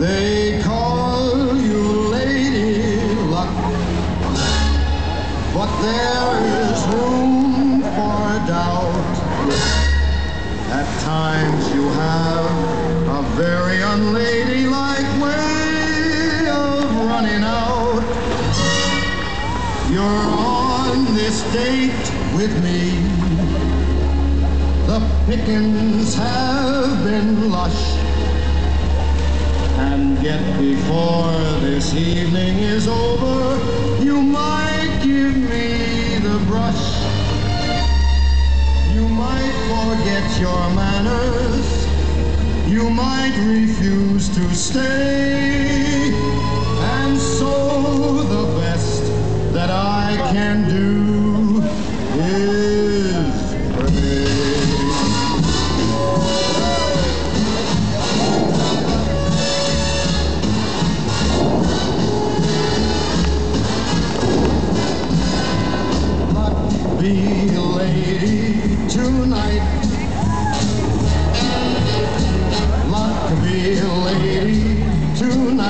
They call you Lady Luck, but there is room for doubt. At times you have a very unladylike way of running out. You're on this date with me. The pickings have been lush. Yet before this evening is over, you might give me the brush. You might forget your manners. You might refuse to stay. And so the best that I can do be a lady tonight. Luck be a lady tonight.